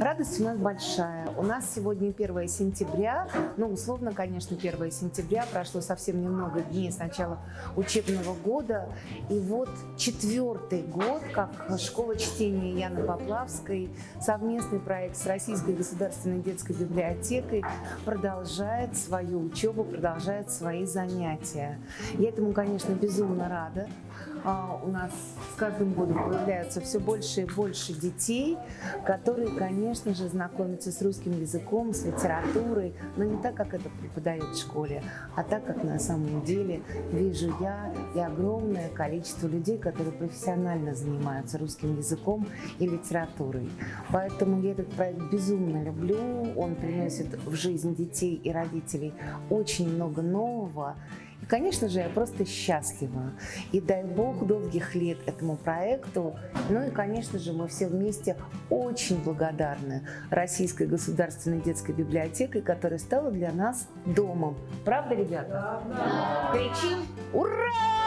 Радость у нас большая. У нас сегодня 1 сентября. Ну, условно, конечно, 1 сентября. Прошло совсем немного дней с начала учебного года. И вот четвертый год, как школа чтения Яны Поплавской, совместный проект с Российской государственной детской библиотекой продолжает свою учебу, продолжает свои занятия. Я этому, конечно, безумно рада. А, у нас с каждым годом появляются все больше и больше детей, которые, конечно же, знакомятся с русским языком, с литературой, но не так, как это преподают в школе, а так, как на самом деле вижу я и огромное количество людей, которые профессионально занимаются русским языком и литературой. Поэтому я этот проект безумно люблю, он приносит в жизнь детей и родителей очень много нового, конечно же, я просто счастлива. И дай бог долгих лет этому проекту. Ну и, конечно же, мы все вместе очень благодарны Российской государственной детской библиотеке, которая стала для нас домом. Правда, ребята? Да. Кричим «Ура!»